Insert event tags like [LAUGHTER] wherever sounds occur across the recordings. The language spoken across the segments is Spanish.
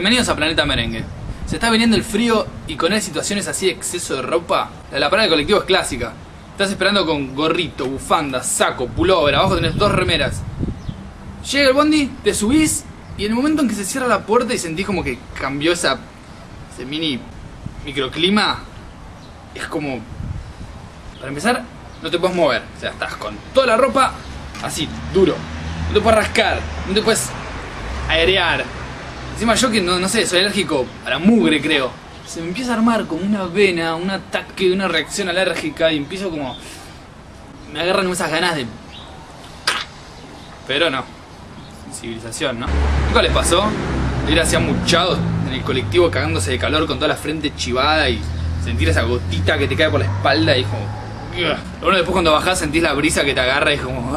Bienvenidos a Planeta Merengue. Se está viniendo el frío y con él situaciones así de exceso de ropa, la parada de colectivo es clásica. Estás esperando con gorrito, bufanda, saco, pullover, abajo tenés dos remeras. Llega el bondi, te subís y en el momento en que se cierra la puerta y sentís como que cambió esa, ese mini microclima, es como... Para empezar, no te puedes mover. O sea, estás con toda la ropa así, duro. No te puedes rascar, no te puedes airear. Encima yo que no, no sé, soy alérgico a la mugre, creo. Se me empieza a armar como una vena, un ataque, una reacción alérgica y empiezo como... Me agarran esas ganas de... Pero no. Civilización, ¿no? ¿Nunca les pasó? Ir así amuchados en el colectivo cagándose de calor con toda la frente chivada y sentir esa gotita que te cae por la espalda y como... Ugh. Bueno, después cuando bajás sentís la brisa que te agarra y es como...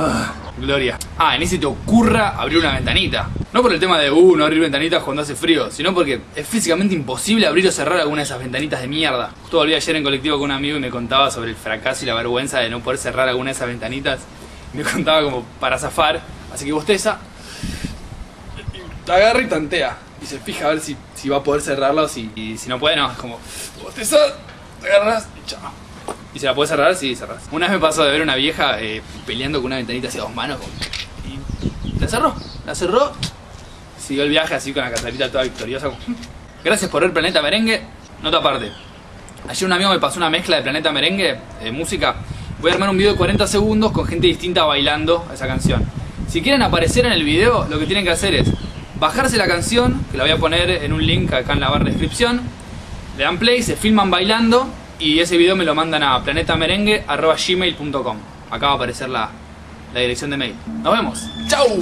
gloria. Ah, en ese te ocurra abrir una ventanita. No por el tema de, uh, no abrir ventanitas cuando hace frío, sino porque es físicamente imposible abrir o cerrar alguna de esas ventanitas de mierda. Justo volví ayer en colectivo con un amigo y me contaba sobre el fracaso y la vergüenza de no poder cerrar alguna de esas ventanitas. Me [LAUGHS] contaba como para zafar, así que bosteza, agarra y tantea. Y se fija a ver si, si va a poder cerrarla o si, si no puede, no. Es como, bosteza, te agarras y chao. Y se la puede cerrar, sí, cerrás. Una vez me pasó de ver una vieja eh, peleando con una ventanita así a dos manos. la cerró, la cerró. Siguió el viaje así con la catarita toda victoriosa. como, Gracias por ver Planeta Merengue. Nota aparte. Ayer un amigo me pasó una mezcla de Planeta Merengue, de música. Voy a armar un video de 40 segundos con gente distinta bailando esa canción. Si quieren aparecer en el video, lo que tienen que hacer es bajarse la canción, que la voy a poner en un link acá en la barra de descripción. Le dan play, se filman bailando y ese video me lo mandan a planetamerengue.gmail.com. Acá va a aparecer la, la dirección de mail. Nos vemos. ¡Chau!